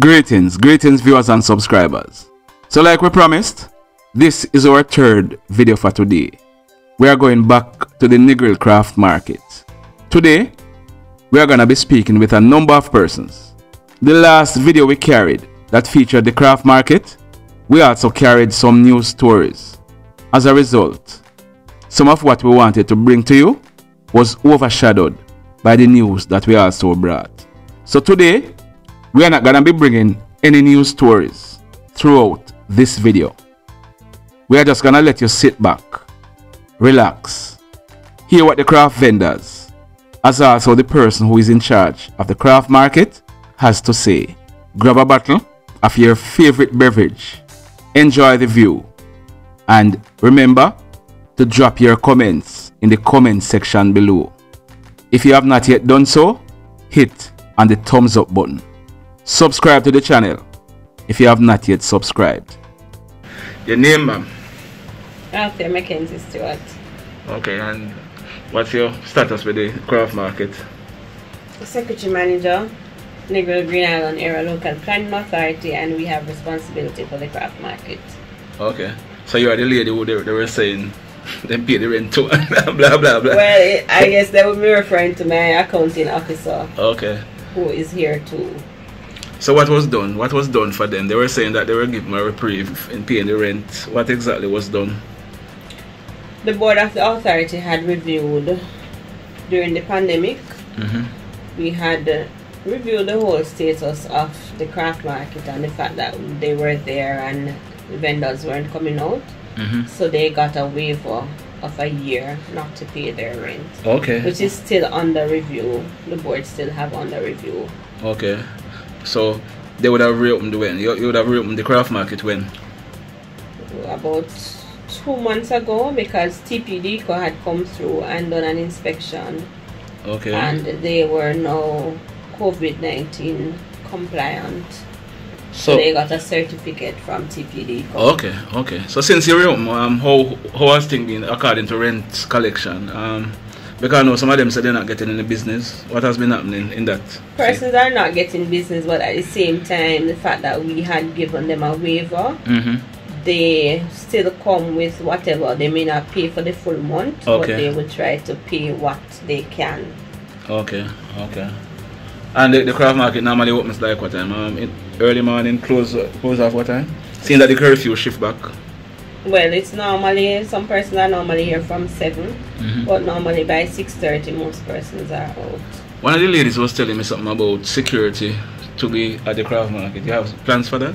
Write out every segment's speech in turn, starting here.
Greetings, greetings viewers and subscribers. So like we promised, this is our third video for today. We are going back to the Negril Craft Market. Today, we are going to be speaking with a number of persons. The last video we carried that featured the craft market, we also carried some news stories. As a result, some of what we wanted to bring to you was overshadowed by the news that we also brought. So today, we are not going to be bringing any news stories throughout this video. We are just going to let you sit back, relax, hear what the craft vendors, as also the person who is in charge of the craft market, has to say. Grab a bottle of your favorite beverage, enjoy the view, and remember to drop your comments in the comment section below. If you have not yet done so, hit on the thumbs up button. Subscribe to the channel if you have not yet subscribed. Your name, ma'am? After Mackenzie Stewart. Okay, and what's your status with the craft market? Secretary Manager, Negril Green Island Area Local Planning Authority, and we have responsibility for the craft market. Okay, so you are the lady who they, they were saying them pay the rent too, blah blah blah. Well, I guess they would be referring to my accounting officer Okay. who is here too. So what was done? What was done for them? They were saying that they were given a reprieve in paying the rent. What exactly was done? The board of the authority had reviewed during the pandemic. Mm-hmm. We had uh, reviewed the whole status of the craft market and the fact that they were there and the vendors weren't coming out. Mm-hmm. So they got a waiver of a year not to pay their rent, Okay. which is still under review. The board still have under review. Okay. So they would have reopened when? You, you would have reopened the craft market when? About two months ago, because TPD had come through and done an inspection, Okay. and they were now COVID nineteen compliant. So so they got a certificate from TPD. okay, okay. So since you reopened, um, how how has things been according to rent collection? Um, because I know some of them said they're not getting any business. What has been happening in that? Persons are not getting business, but at the same time, the fact that we had given them a waiver, Mm-hmm. they still come with whatever. They may not pay for the full month, but they will try to pay what they can. Okay, okay. And the, the craft market normally opens like what time? Um, early morning, close close off what time? Seeing that the curfew shift back. Well, it's normally some persons are normally here from 7 Mhm. but normally by six thirty, most persons are out. One of the ladies was telling me something about security to be at the craft market. do You have plans for that?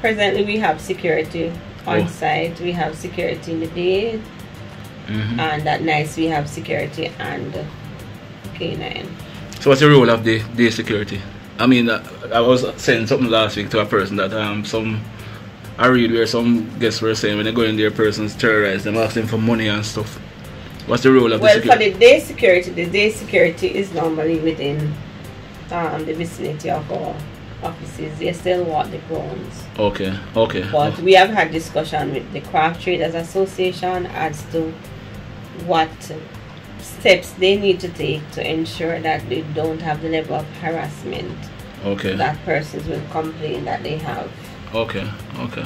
Presently, we have security on Oh. site. We have security in the day, hmm and at night we have security and K9. So what's the role of the day security? I mean, uh, I was saying something last week to a person that um some I read where some guests were saying when they go in there, persons terrorize them, ask them for money and stuff. What's the role of Well, the for the day security, the day security is normally within um, the vicinity of our offices. They still walk the grounds. Okay, okay. But we have had discussion with the Craft Traders Association as to what steps they need to take to ensure that they don't have the level of harassment okay, that persons will complain that they have. Okay, okay.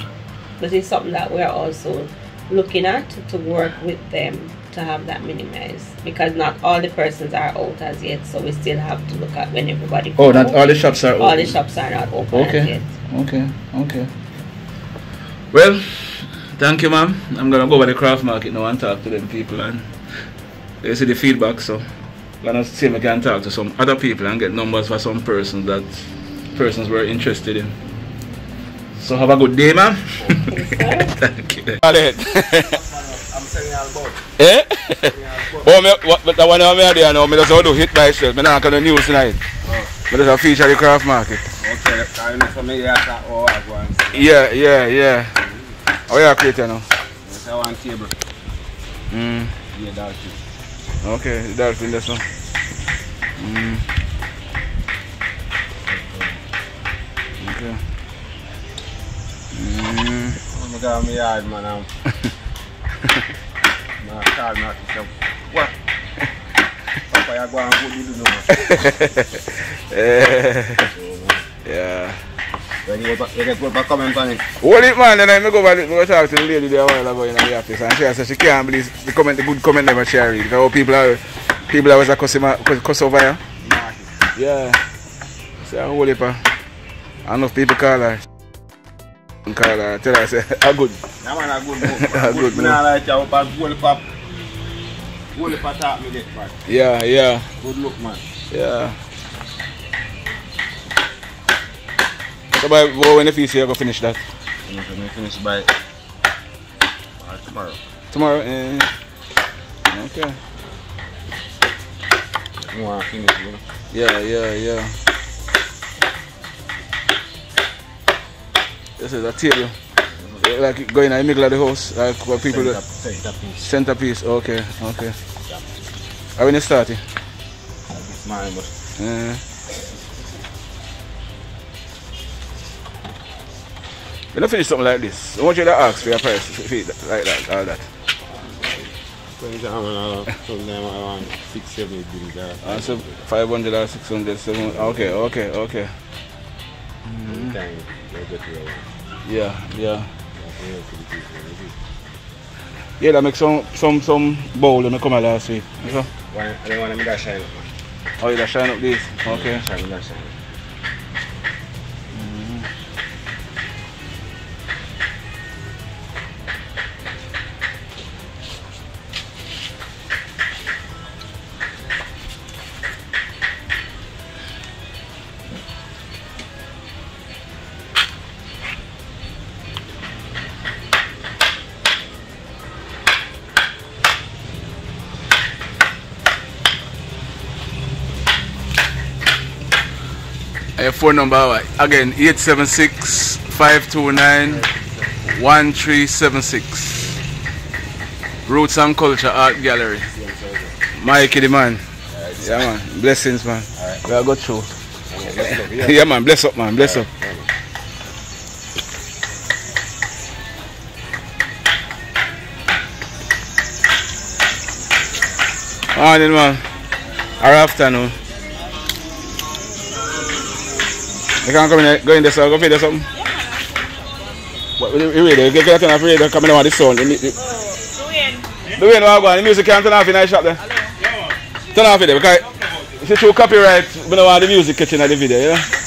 But it's something that we're also looking at to work with them to have that minimized because not all the persons are out as yet, so we still have to look at when everybody. Oh, not out. all the shops are all the shops are not open Okay, yet. okay, okay. Well, thank you, ma'am. I'm gonna go by the craft market now and talk to them people and they see the feedback. So, gonna see if I can talk to some other people and get numbers for some persons that persons were interested in. So have a good day, ma'am. thank you. I'm selling all about. Eh? oh, me, what, but the one I'm here there now, me just want to hit by straight. Me not gonna news tonight. Me just a feature the craft market. Okay, I know for me, yeah, all I go and. Yeah, yeah, yeah. Oh, yeah, create now. Yes, I want table. Mm. Yeah, that's it. Okay, the dolphin this one. Mm. Okay. Mm. I'm going to my yard, man. I'm... Man, call me out what? Papa, you go and go do the number. Eh, So, man, Yeah. When you, you comment on it. Hold it man, then I go me go talk to the lady there a while ago in the office and she said she can't believe the comment, the good comment never share it. Because how people are, people are always a cuss, him, a- cuss cuss over here. Yeah. Say a whole heap of, enough people call her. Her, tell her, say, a good. That man a good move. A good move. nah like you, but whole pop. Whole pop talk me get back. Yeah, yeah, Good look, man. yeah. So by when the feast you go finish that? I'm going to finish by by tomorrow. Tomorrow? Eh. Okay. You want to finish, you know? Yeah, yeah, yeah. This is a table. Eh, Like going in the middle of the house, like what people Center, center piece. centerpiece. Okay, okay. How when you starting? This man, but Uh, when I finish something like this, I want you to ask for your price, it, like that, all that. when you have another, sometime around six, seven, eight bills there. So 500 or 600, 700. Okay, okay, okay. Sometime to uh, your Yeah, yeah. Yeah, that make some some some bowl when I come out last week. You know? Why, I don't want to shine up. Oh, you shine up this. Okay. Shine, that shine. Phone number again 876 529 1376. Roots and Culture Art Gallery. Mikey the man. Yeah man. Blessings man. We are go through. Yeah. Man, bless up man, bless up. Morning man. Or afternoon. You can come in, go in there, so go feed there something. What, you ready? You can turn off the radio, come in on the sound. The, the, the way no go on, the music can't turn off in the shop there. Turn off it there, because it's too copyright, we don't want the music catching at the video, you know?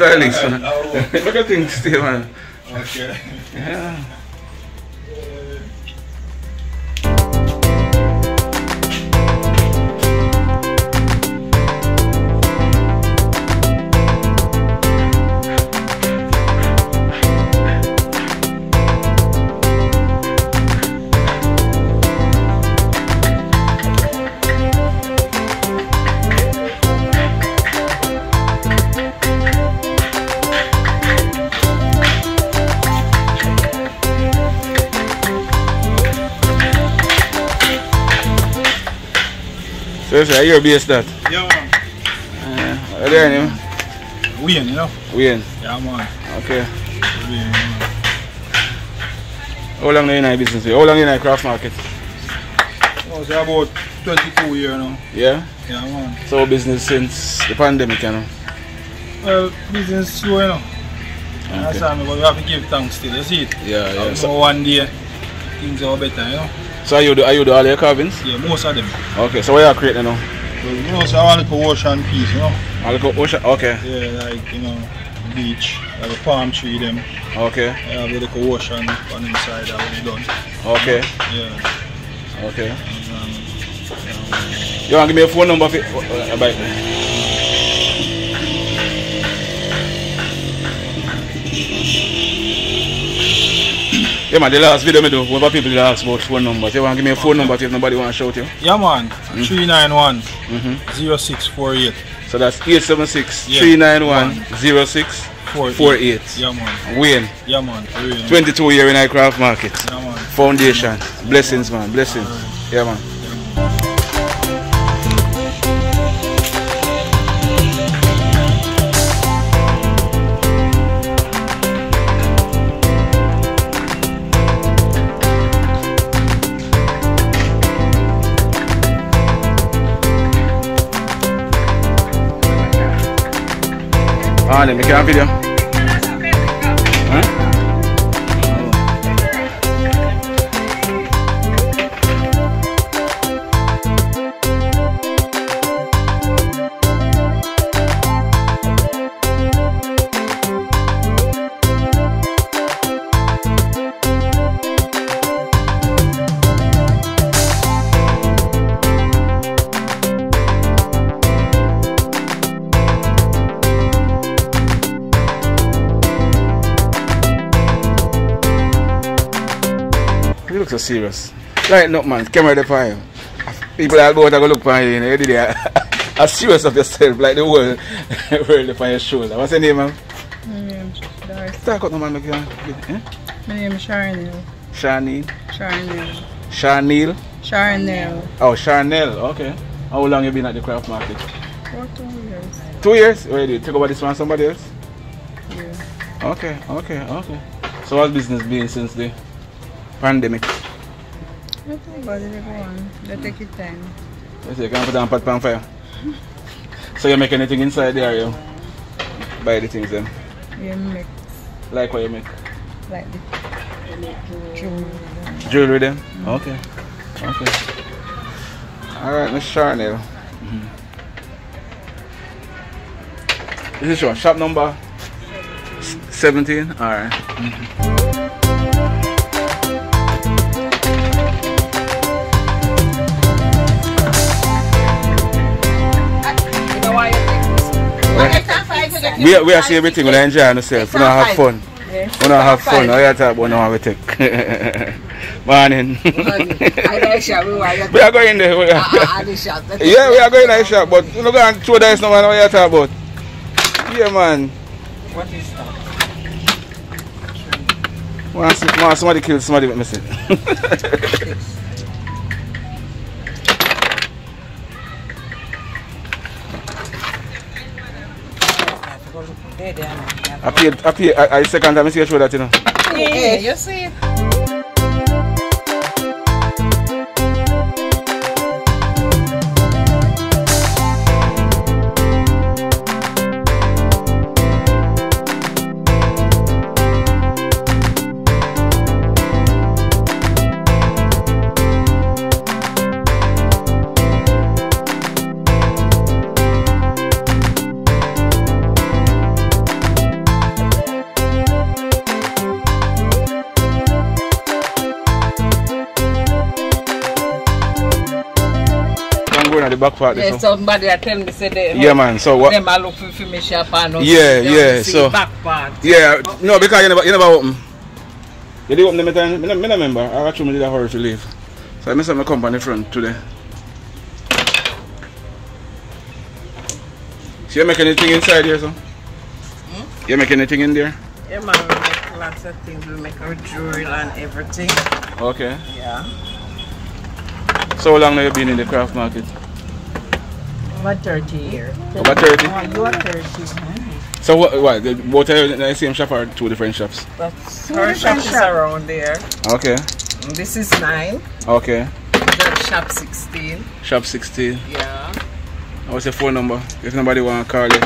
What that man? That's how links, man. Look at things still, man. Okay. So you say you're um, based uh, that? Yeah, man. Are there any? Wayne, you know? Wayne. Yeah, man. Okay. Wayne, man. How long are you in the business? How long are you in the craft market? I was about 22 years now. Yeah? Yeah, man. So business since the pandemic, you know? Well, business slow, you know. Okay. That's why we have to give thanks still, you see it? Yeah, yeah. So, So, one day, things are better, you know? So are you do, are you do all your carvings? Yeah, most of them. Okay, so what you are creating now? Well, you know, so I want to ocean piece, you know? I'll go ocean. Okay. Yeah, like, you know, beach. I have a palm tree them. Okay. I have a little ocean on the inside that when done. Okay. Yeah. Okay. Um, You want to give me a phone number for uh, bike? Yeah man, the last video me do, what people ask about phone numbers? You want to give me a phone number if nobody want to shout you? yeah man. 391 Mm-hmm. 0648. So that's 876 Yeah. 391 06 48. Yeah man. Wayne, Yeah man. 22 year in Craft Market. Yeah man. Foundation. Blessings man, blessings. Yeah man. Ah, let me can video. Serious. Lighten up, man. Camera the fire. People that go out and go look for you, you know, you did it. Are serious of yourself, like the world, world upon your shoulder. What's your name, man? My name is Doris. Talk out, no man, make you, eh? My name is Charnel. Shanil. Charnel. Shanil. Charnel. Oh, Charnel. Okay. How long you been at the craft market? For two years. Two years? Where did you take over this one somebody else? Yeah. Okay, okay, okay. So what's business been since the pandemic? Nothing about it, everyone. They take your time. You say you can put down pot pan fire. So you make anything inside there, you buy the things then. You mix Like what you make? like the jewelry. Jewelry then? Mm-hmm. Okay. Okay. Alright, Miss mm-hmm. Charnel. This is your shop number 17? Alright. We are, we are see everything, we are enjoy ourselves, we don't have fun. We don't have fun, all you talk about now we take. Morning. I know shop we are going there. we are- Ah, the shop. Yeah, we are going to the shop, but you know, go and throw dice no man, what you talk about? Yeah, man. What is that? Want see- want somebody kill somebody with me I paid, I paid, I, I second time I see you show that, you know. Yeah, you see back part. Yeah, so. somebody I tell me say they Yeah, man. So what? them I look for for me shop and. Yeah, yeah, so- back part. Yeah, no, because you never, you never open. You did open them time. I don't remember. I actually did a hurry to leave. So I missed my company front today. So you make anything inside here, so? Hmm? You make anything in there? Yeah, man, we make lots of things. We make our jewelry and everything. Okay. Yeah. So how long have you been in the craft market? About 30 years. About 30? Oh, you are 30. So what, what the, both are in the same shop or two different shops? That's our shop is around there. Okay. This is 9. Okay. That's shop 16. Shop 16. Yeah. What's your phone number? If nobody want to call you.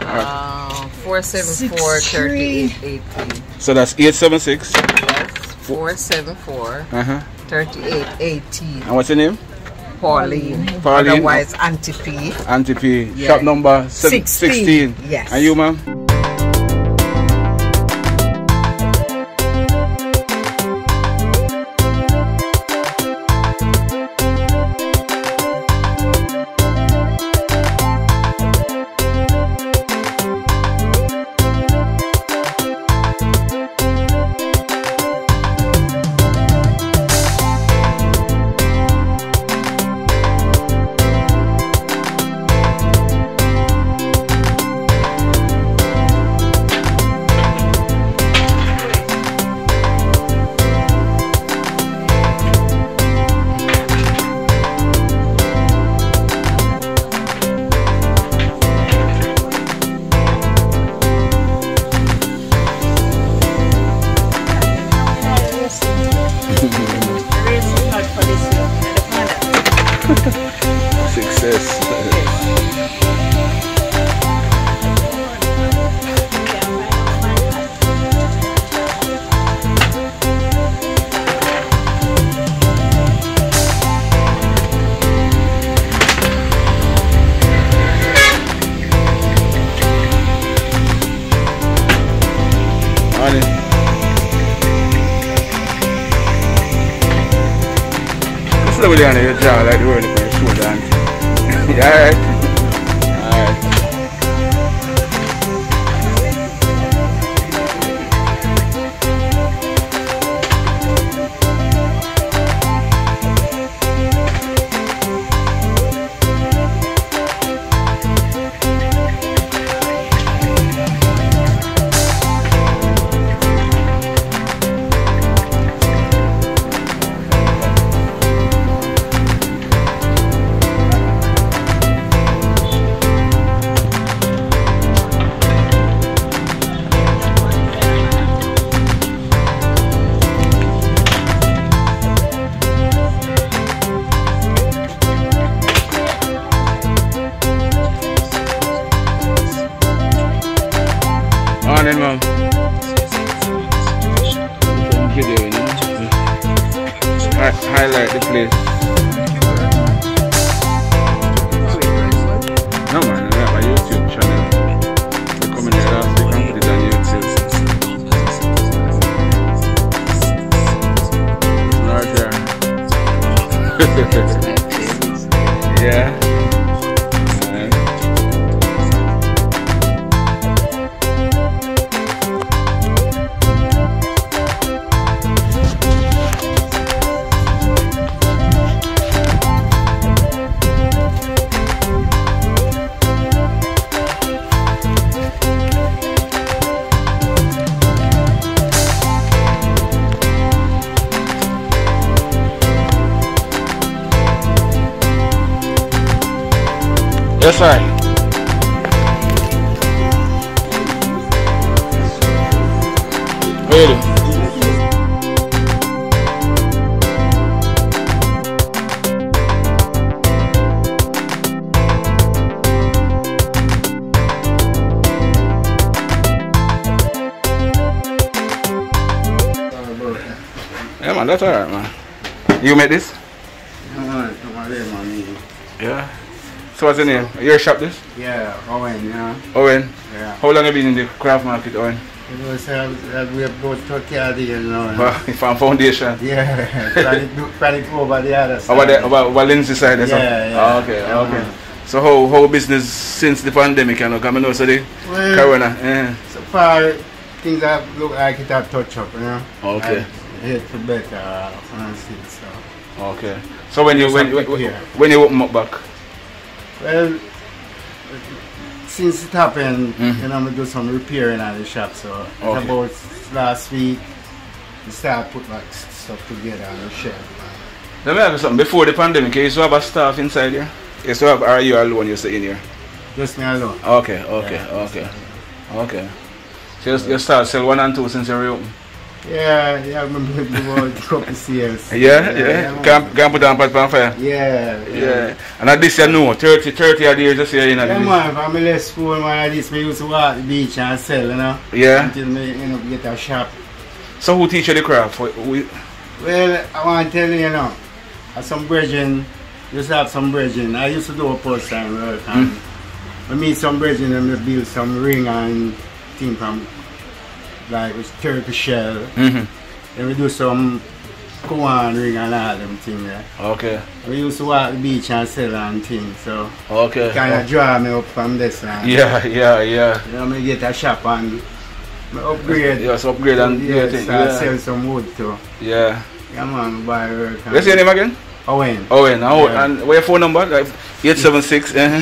Uh, 474 3818. So that's 876. Yes. 474 Uh-huh. 3818. And what's your name? Pauline. Pauline. Otherwise, Auntie P. Auntie P. Yeah. Shop number 16. 16. Yes. And you, ma'am? Yes, sir. Really? Yeah, man, that's alright, man. You made this? Yeah. So what's the name? Your shop this? Yeah, Owen, yeah. Owen. Yeah. How long have you been in the craft market, Owen? It was, uh, uh, we have both 30 odd years now. Well, from foundation. Yeah, planning planning over the other side. About the about, about Lindsay side or Yeah, something? yeah. Oh, okay, Yeah, okay. So how how business since the pandemic, you know, come know, so the Well, corona, yeah. So far, things have look like it have touch up, you know. Okay. I hate better, honestly, so. Okay. So when you when, when, when you open up back, Well, since it happened, Mhm. you know, we do some repairing at the shop, so it's Okay. about last week, we start put like stuff together on the shelf. let me ask you something. Before the pandemic, you used to have a staff inside here? You used to have, are you alone you stay in here? Just me alone. Okay, okay, Yeah. okay, okay. So you, you start sell one and two since you reopened? Yeah, yeah, I remember a couple of years. Yeah, yeah. Can't, can't put down pot on fire? Yeah, Yeah. And at this you know, 30, 30 odd years just here in Yeah, this. man, from my left school, man, at least me used to walk the beach and sell, you know, Yeah. until me, you know, get a shop. So who teach you the craft? Wh- Well, I want to tell you, you know, uh, some brethren, used to have some brethren. I used to do a post time work and I meet some brethren and we build some ring and thing from like with turkey shell. Mhm. Then we do some Koan ring and all them things. Yeah. Okay. We used to walk the beach and sell and things, so Okay. kind of draw me up from this. And, Yeah, yeah, yeah. You know, me get a shop and me upgrade. Yes, upgrade and yeah, everything. start Yeah. sell some wood too. yeah. Yeah, man, buy work. and- What's your name again? Owen. Owen. Oh, Yeah. and where your phone number? Like 876 uh-huh.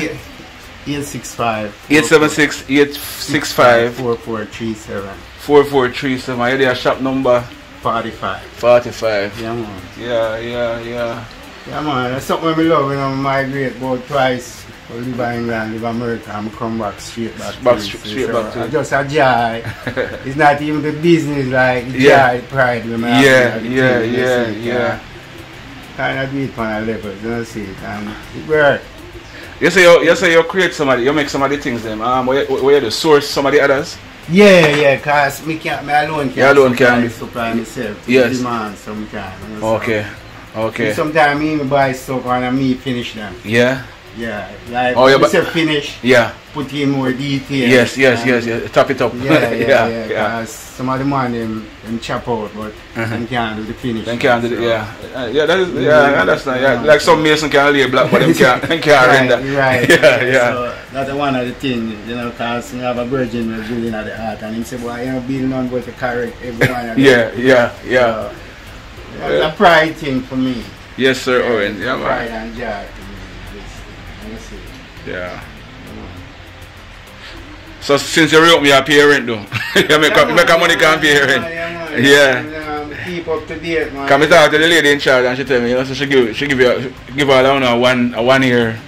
865 876 865 4437 4437. I hear shop number 45. 45. Yeah, man. Yeah, yeah, yeah. Yeah, man. That's something I love. Know, I migrate about twice. I live in England, live in America, I'm come back straight back. Back to straight- straight So, back to I. Just a joy. it's not even the business, like the Yeah. joy, pride. we Yeah, have, like, the yeah, yeah, yeah. kind of do it on a level, you know, see it, and it work. You say you, you say you create somebody, you make some of the things them. Um, where, where you source some of the others. Yeah, yeah, cause me can't, me alone can't You alone supply, myself. Yes. Demand sometimes. you know, so- Okay, okay. Sometimes me buy stuff and me finish them. Yeah, Yeah, like Oh, yeah, when but- you say finish, yeah. put in more detail. Yes, yes, yes, yes. Top it up. Yeah, yeah, yeah. yeah. yeah. Some of the man them, them chop out, but Uh-huh. them can't do the finish. Then can't do it, So- yeah. Uh, yeah, that is, yeah, I understand. Yeah, like some mason can lay black, but them can't, them can't right, render. right. Yeah, yeah. So that's one of the things, you know, because you have a virgin was building at the art, and he said, "Boy, you know, build none but to correct everyone." Yeah, yeah, yeah. So, that's a pride thing for me. Yes, sir, Owen. Yeah, pride man. and joy. This, you see. Yeah. So since you wrote me a parent though, you make, a, you make a money can pay rent. Yeah, Yeah. man. Um, keep up to date, man. Come talk to the lady in charge and she tell me, you know, so she give she give you a, give all down a one a one year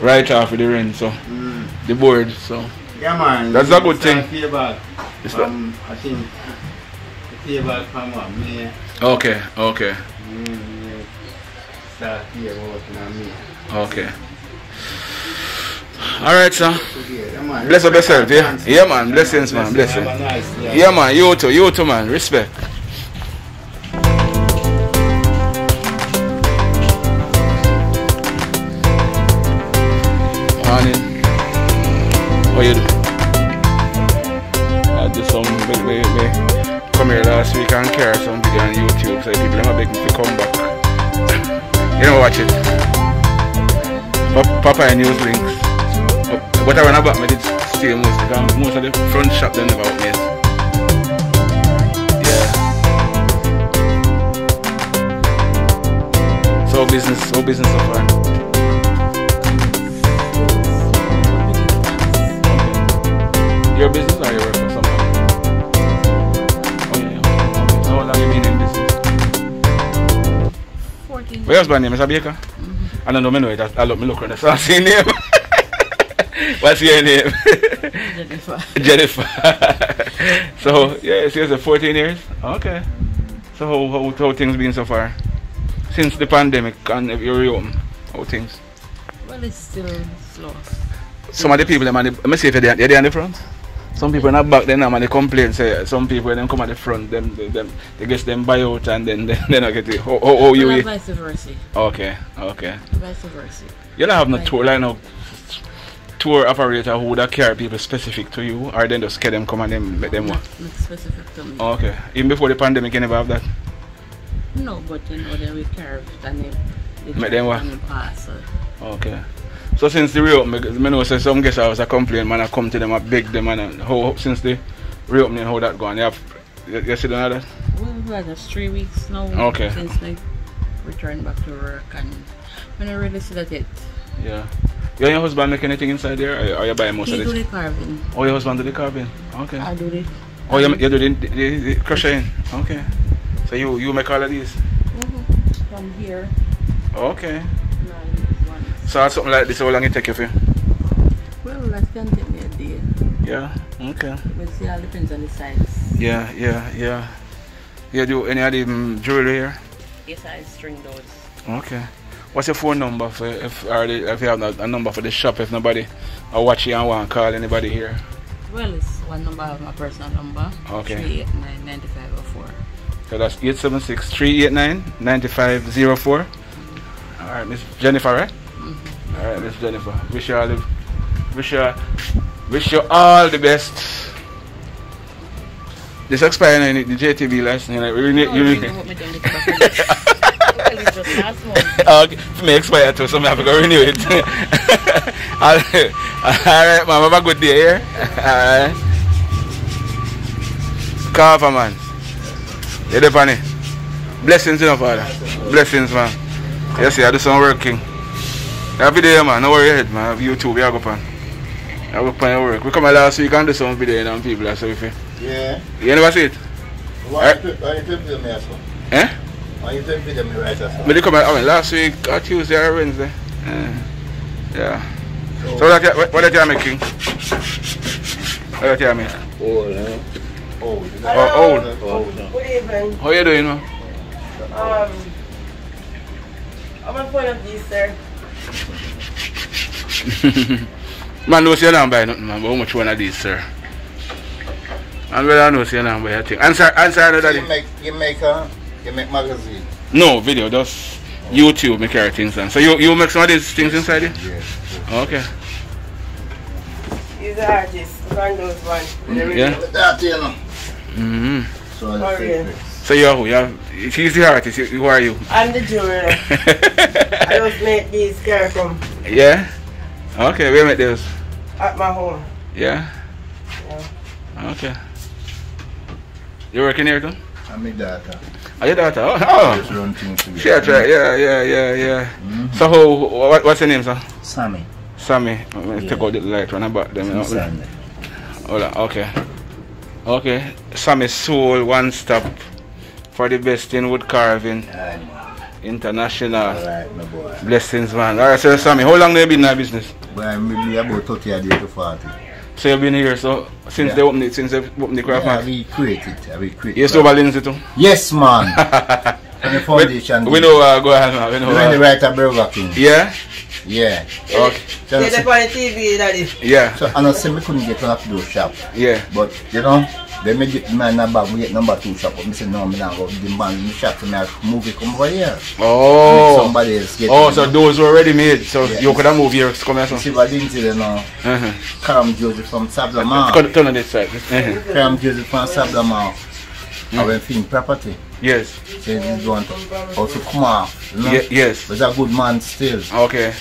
write off with the rent, so Mm. the board, so Yeah, man. That's a good thing. Pay back. It's Um, I think pay back from what me. okay, okay, Mm, me start pay working on me. okay. Sir. Today, yeah, man. Bless up yourself, yeah? Yeah, man. Blessings, man. Blessings. Yeah man, you too, you too man, respect. Morning. How you do? I did some big come here last week and carry some video on YouTube so people are beg me to come back. you know watch it. Pa- PopEye NewzLynx. But- But I run about me did stay most because most of the front shop they never open yet. Yeah. So business, so business so far. Your business or you work for? Oh yeah. Okay. So how long you been in business? 14. What your husband name is Baker? Mm-hmm. I don't know, me know it. I, I look, me look on the so I see name. What's your name? Jennifer. Jennifer. so yeah, she has a 14 years. Okay. So how, how how things been so far since the pandemic and you reopen? How things? Well, it's still slow. Some of the people them on the, let me see if they're, they're on the front. Some people not back then and they complain say some people when them come at the front them they, them they get them buy out and then then they not get it. Oh, oh, how you? well, you- vice versa. Okay, okay. Vice versa. You don't have no Right. tour like no tour operator who would carry people specific to you or then just get them come and them let them work. not specific to me. Oh, okay. Even before the pandemic you never have that. No, but you know, then we carved and they, they Make them what? and pass. So. Okay. So since the reopening, I know say some guests I was a complain, man, I come to them, I beg them, and how since the reopening, how that going? You have, you, you see none of that? Well, we've had just three weeks now Okay. since we returned back to work and when I really see that yet. Yeah. You and your husband make anything inside there, or, you- or you buy most He of do it? the carving. Oh, your husband do the carving. Okay. I do the Oh, you, you do the, the, the, the crocheting. Okay. So you you make all of these. Mhm. from here. Okay. now one. So that's something like this, how long it take you for? Well, that can take me a day. Yeah. Okay. But see, all depends on the size. Yeah, yeah, yeah. You do any of the um, jewelry here? Yes, I string those. Okay. What's your phone number for if or the, if you have a, a number for the shop if nobody or watch you and want to call anybody here? Well, it's one number of my personal number. Okay. 389 9504. So that's 876 389 9504. Alright, Miss Jennifer, right? Mm-hmm. Alright, Miss Jennifer. Wish you all the wish you wish you all the best. This expiring in the JTB license, you know, you, you, you know what me done with the Well, it's just last month. okay, for me expire too, so I have to go renew it. All right, man, have a good day here. Alright. Cover, man. You there, Fanny? Blessings, you know, Father. Blessings, man. Yes, I do some working. Every day, man. No worry head, man. Have YouTube, you go pan. I go pan your work. We come last week and do some video you know, and people are so if you. Yeah. You never see it? Why Eh? you why you take me as well? Eh? Why you take video me right as well? But they come here, I mean, last week, or Tuesday or Wednesday. Uh, yeah. So what that, what, what that you making? What that you make? Old, huh? Old. Oh, old. Old. Good evening. How you doing, man? Um, I'm a phone of these, sir. Man, no say you don't buy nothing, man, but how much one of these, sir? And whether I know say you don't buy a thing. Answer, answer another You make, you make a, you make magazine. No, video, just YouTube, me carry things on. So you, you make some of these things inside it? Yes. Okay. He's an artist. Van those one. Yeah. That, you know. Mm-hmm. So For real. So you're who? You're, she's the artist. You- Who are you? I'm the jeweler. I just make these caricum yeah? Okay, we make those. at my home. Yeah? Okay. You working here too? I'm my daughter. Are your daughter? Oh, Just oh. run things together. She that's right. Yeah, yeah, yeah, yeah. Mhm. So who, what, what's your name, sir? Sammy. Sammy. Let me take out the light one about them. you know. Sunday. Hold on, okay. Okay. Sammy Soul One Stop for the best in wood carving. Aye, man. International. Alright, my boy. Blessings, man. Alright, so Sammy, how long have you been in that business? But I'm maybe about 30 a day to 40. So you've been here, so since Yeah. they opened it, since they opened the craft Yeah, market. we create it. I will create You it. over Lindsay too? Yes, man. From the foundation. We, we know uh, go ahead now. We know. You know the Uh, right of Burger King. yeah? Yeah. Okay. So, Get up on the TV, daddy. Yeah. so I know say we couldn't get one of those shop. Yeah. But you know, they made it man na bag, we get number two shop. But me say no, me not go the man the shop to me I move it come over here. Oh. Somebody else get Oh, it, so you know. those were already made. So Yeah. you could have moved here come here. See what didn't you know? Uh-huh. Cam Joseph from Sablaman. Turn, on this side. Uh-huh. Cam Joseph from Sablaman. I went film property. Yes. Say this one also come off. You know? Ye- yes. But a good man still. Okay.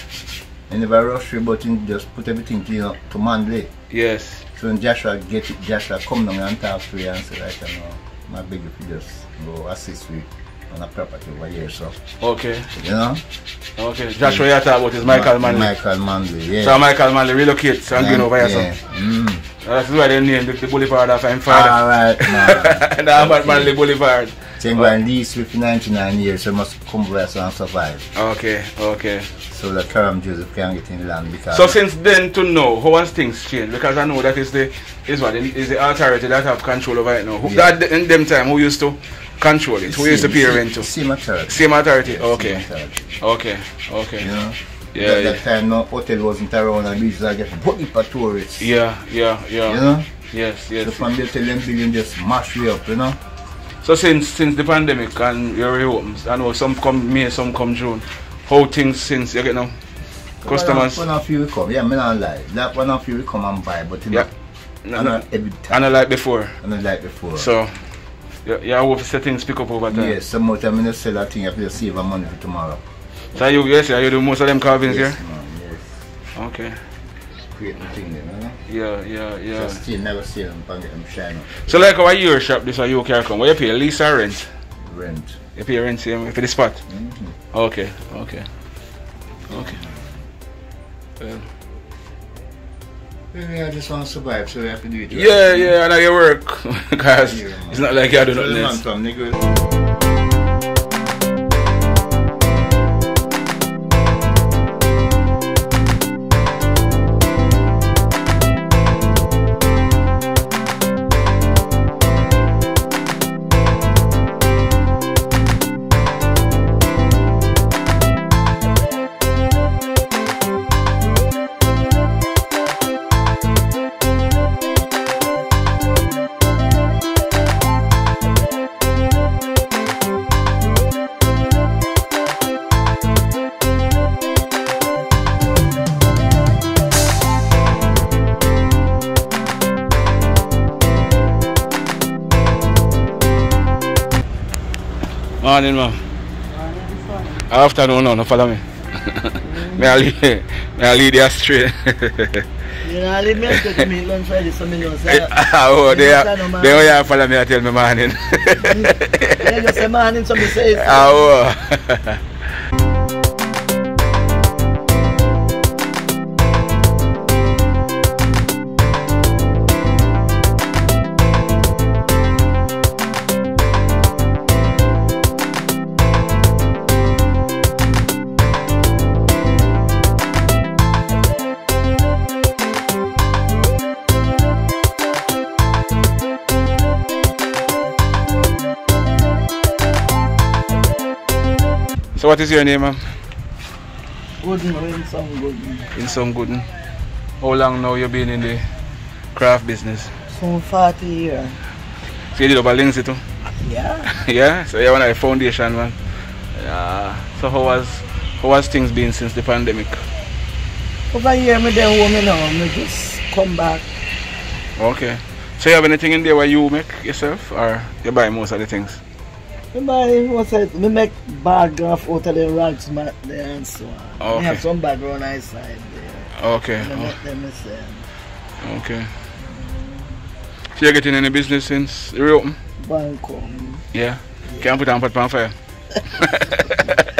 He never rush you, but he just put everything to you to Manley. Yes. So when Joshua get it, Joshua come down and talk to you and say, right, you know, my beg you just go assist with on a property over here, so, Okay. you know? Okay. Joshua you talk about is Michael Ma- Manley. Michael Manley, yeah. So Michael Manley relocates and going over here. yeah. So. Mm. That's why they named the, the boulevard after him father. Alright, man. the Manley Boulevard. Then go and lease with 99 years, so must come here and survive. Okay, okay. So that Karam Joseph can get in land because So since then to now, how has things changed? Because I know that is the is what is the authority that have control over it now. Who, Yeah. that, in them time, who used to control it? Who used to pay rent to? Same authority. Same authority. Okay, Same authority. okay, okay. You know? Yeah, That, yeah. that time no hotel wasn't around and beaches are getting put for tourists. Yeah, yeah, yeah. You know? Yes, So yes. from there till them building just mash way up, you know? So since since the pandemic and your reopens, I know some come May, some come June. How things since you get now? Customers. One of you will come, yeah, me not lie. That one of you will come and buy, but you Yeah. not every time. know like before. Not like before. So yeah, yeah, hope the things pick up over time. yes, some more time I not sell that thing, I have to save my money for tomorrow. So you yes, you do most of them carvings yes, here? man, yes. Okay. Create the thing, you know? Yeah, yeah, yeah. So still never sell them get them shine up. So like our year shop, this are you can come. What you pay? Lease or rent? Rent. You pay rent same for the spot? Mm-hmm. Okay, okay. Okay. Well, Yeah, I just want to survive, so we have to do it. right. yeah, yeah, I know you work. Because Yeah, it's not like I do nothing else. Morning, ma'am. Afternoon, no, no follow me. me I lead, me I lead you astray. You know, leave me take me lunch Friday, so me know, say, ah, oh, they are, I they here follow me and tell me morning. yeah, just say morning, so me say, it. Ah, oh. So what is your name, ma'am? Good, win some good. In some good. How long now you been in the craft business? Some 40 years. So you did a Lindsay too? Yeah. yeah, so you're one of the foundation man. Yeah. So how was how was things been since the pandemic? Over here, me then home you now. Me just come back. Okay. So you have anything in there where you make yourself or you buy most of the things? Me buy what's it? Me make graph out of the rags mat there and so on. Okay. Me have some bag around my side there. Okay. And I oh, make them myself. okay. So you're getting any business since the reopen? Bank come. Yeah. Can't put pot pan fire.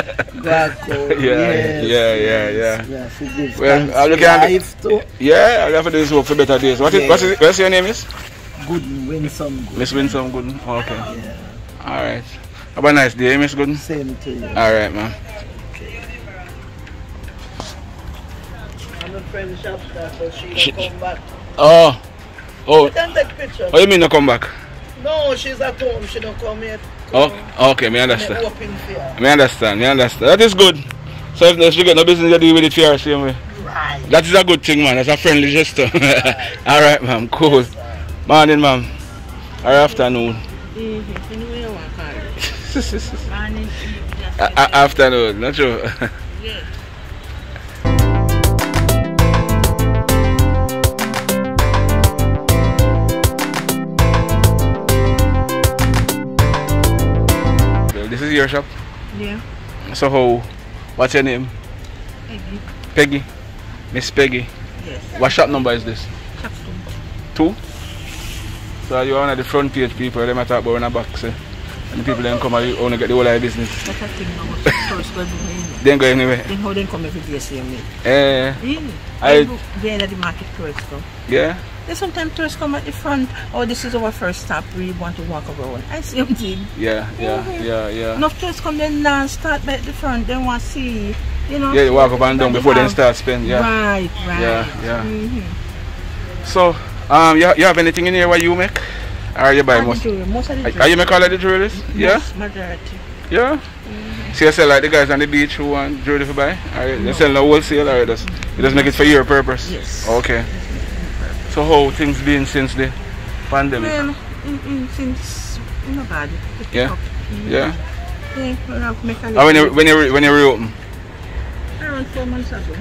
Yeah, yes, yeah, yeah, yes. Yeah, for give Well, thanks I'll look to at- life too. Yeah, I'll have to do this work for better days. What is, Yeah. what's, it, what's your name is? Good win some good. Miss Winsome Gooden. Okay. Yeah. Alright. Have a nice day, Miss Gooden. Same to you. Alright, man. I'm a friend shop that so she She- don't come back. Oh. Oh. We can take picture. What you mean no come back? No, she's at home. She don't come yet. Oh, okay, me understand. for. Me understand, me understand. That is good. So if, if you get no business, you deal with it fair same way. Right. That is a good thing, man. That's a friendly gesture. Alright, ma'am. Cool. Morning, ma'am. Or afternoon. Mm-hmm. You afternoon, not true. Yeah. well, this is your shop. Yeah. So how, what's your name? Peggy. Peggy. Miss Peggy. Yes. What shop number is this? Chapston. Two? So you are one of the front page people, they might talk about in a box. Eh? And the people then come and only get the whole of business. That's a thing now. First go. Then go anywhere. Then how they come every day see me? Eh, Really? I- They at the market tourists come. yeah. Then sometimes tourists come at the front. Oh, this is our first stop. We want to walk around. I see them thing. Yeah, yeah, yeah, yeah. Enough tourists come then now start by the front. They want to see, you know. Yeah, you walk up and down before they they start spend, yeah. Right, right. Yeah, yeah. Mm-hmm. So, um, you, you have anything in here what you make? Or you buy most? most of the Are, jewelry. are you make all of the jewelry? Yeah? Yes, majority. Yeah? Mm-hmm. So you sell like the guys on the beach who want jewelry to buy? Or you you sell no wholesale or you just, you just make it for your purpose? Yes. Okay. So how things been since the pandemic? Well, in, in, since, you know, bad. Yeah. up. Mm-hmm. Yeah. Yeah, make a And when you, when you, when you reopen? Around four months ago.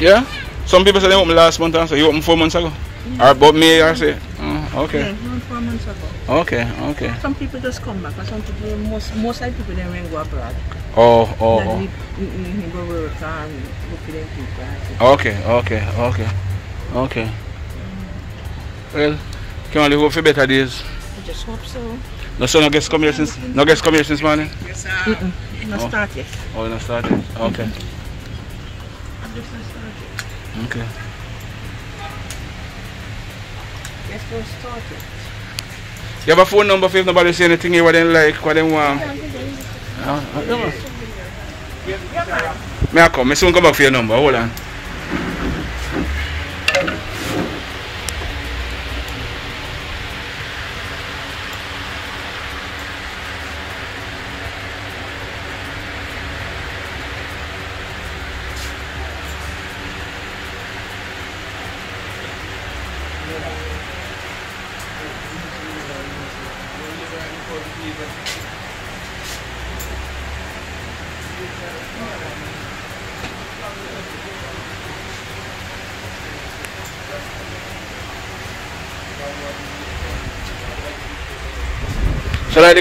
Yeah? Some people say they open last month so you open four months ago? Mm-hmm. Or about May or say? Oh, okay. Yeah, months ago. Okay, okay. Some people just come back, and some people, most most of the people, they when go abroad. Oh, oh, Then oh. we, we, we go work and look for them people. Okay, okay, okay, okay. Well, can only hope for better days. I just hope so. No son no guests come here since no guests come here since morning? Mm-mm. Not Oh. start yet. Oh you not started? Okay. I'm just not started. Okay. Let's go start yet. You have a phone number for if nobody say anything here what they like, what they want. Yeah. May I come? I soon come back for your number. Hold on.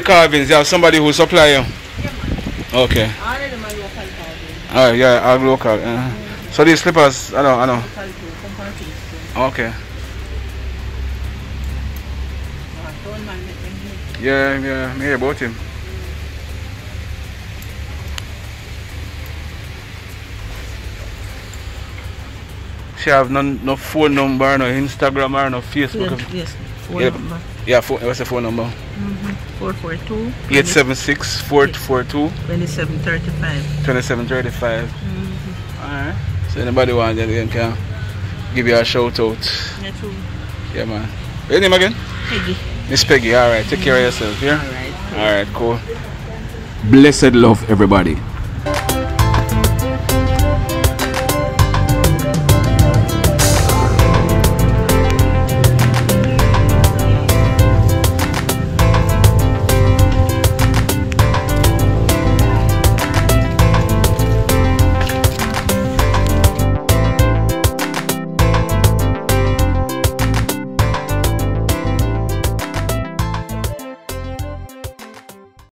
Carvings, you have somebody who supply you? Okay. All of them are local carving. Alright, yeah, I'm local. Uh, so these slippers, I know, I know. Okay. Yeah, yeah, me hear about him. She have no, no phone number, no Instagram or no Facebook. Yes, yes. Phone Yeah. number. Yeah, phone, what's the phone number? Mm-hmm. 442 876 442 2735. 2735. Mm-hmm. Alright. So anybody want that again can give you a shout out. Yeah, true. Yeah man. Your name again? Peggy. Miss Peggy, alright. Take care of yourself, yeah? All right. Alright, cool. Blessed love, everybody.